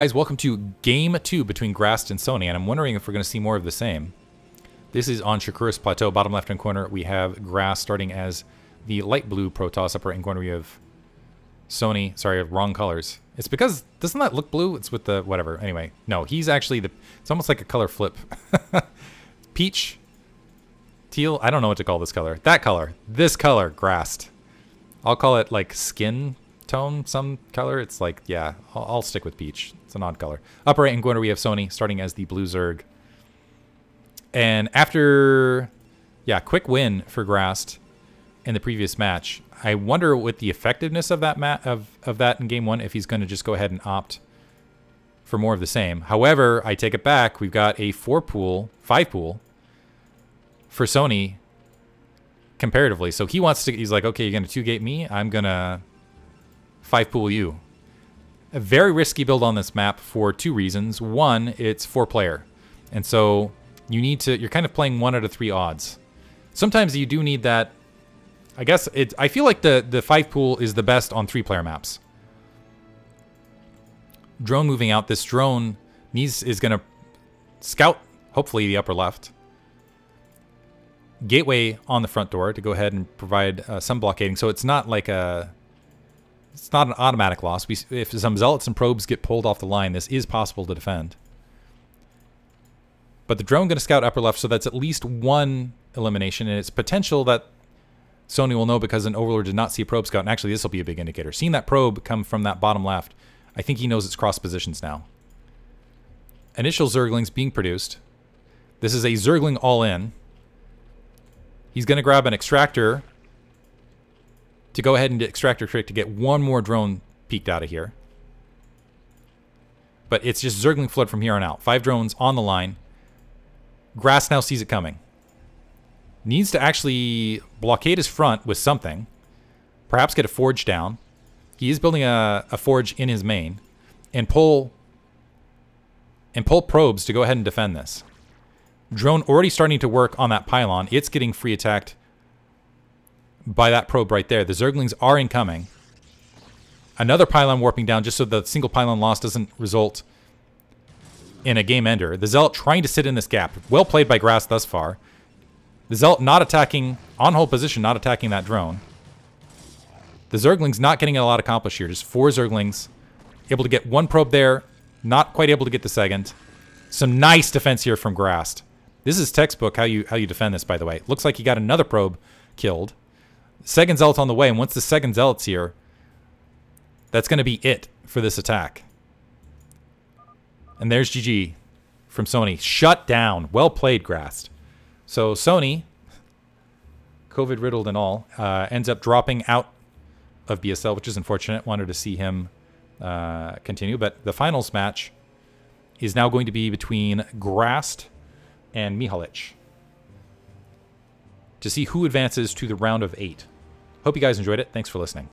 Guys, welcome to Game 2 between Grast and Sony, and I'm wondering if we're going to see more of the same. This is on Shakuras Plateau, bottom left-hand corner. We have Grast starting as the light blue Protoss. Upper right-hand corner, we have Sony. Sorry, wrong colors. It's because, doesn't that look blue? It's with the, whatever. Anyway, no, he's actually the, it's almost like a color flip. Peach, teal, I don't know what to call this color. That color, this color, Grast. I'll call it like skin tone, some color. It's like, yeah, I'll, I'll stick with peach. It's an odd color. Upper right hand corner, we have Sony starting as the blue Zerg. And after, yeah, quick win for Grast in the previous match. I wonder with the effectiveness of that mat of, of that in game one, if he's going to just go ahead and opt for more of the same. However, I take it back. We've got a four pool, five pool for Sony comparatively. So he wants to, he's like, okay, you're going to two gate me. I'm going to five pool you. A very risky build on this map for two reasons. One, it's four player. And so you need to, you're kind of playing one out of three odds. Sometimes you do need that. I guess it, I feel like the, the five pool is the best on three player maps. Drone moving out. This drone needs, is going to scout, hopefully the upper left. Gateway on the front door to go ahead and provide uh, some blockading. So it's not like a it's not an automatic loss. We, if some zealots and probes get pulled off the line, this is possible to defend. But the drone going to scout upper left, so that's at least one elimination, and it's potential that Sony will know because an Overlord did not see a probe scout, and actually this will be a big indicator. Seeing that probe come from that bottom left, I think he knows it's cross positions now. Initial Zerglings being produced. This is a Zergling all-in. He's going to grab an extractor to go ahead and extractor trick to get one more drone peeked out of here. But it's just Zergling Flood from here on out. Five drones on the line. Grast now sees it coming. Needs to actually blockade his front with something. Perhaps get a forge down. He is building a, a forge in his main. And pull and pull probes to go ahead and defend this. Drone already starting to work on that pylon. It's getting free attacked by that probe right there. The Zerglings are incoming. Another pylon warping down just so the single pylon loss doesn't result in a game ender. The Zealot trying to sit in this gap. Well played by Grast thus far. The Zealot not attacking, on hold position, not attacking that drone. The Zerglings not getting a lot accomplished here. Just four Zerglings. Able to get one probe there. Not quite able to get the second. Some nice defense here from Grast. This is textbook how you how you defend this, by the way. Looks like he got another probe killed. Second Zealot's on the way, and once the second Zealot's here, that's going to be it for this attack. And there's GG from Sony. Shut down. Well played, Grast. So Sony, COVID riddled and all, uh, ends up dropping out of BSL, which is unfortunate. Wanted to see him uh, continue. But the finals match is now going to be between Grast and Mihalic to see who advances to the round of eight. Hope you guys enjoyed it. Thanks for listening.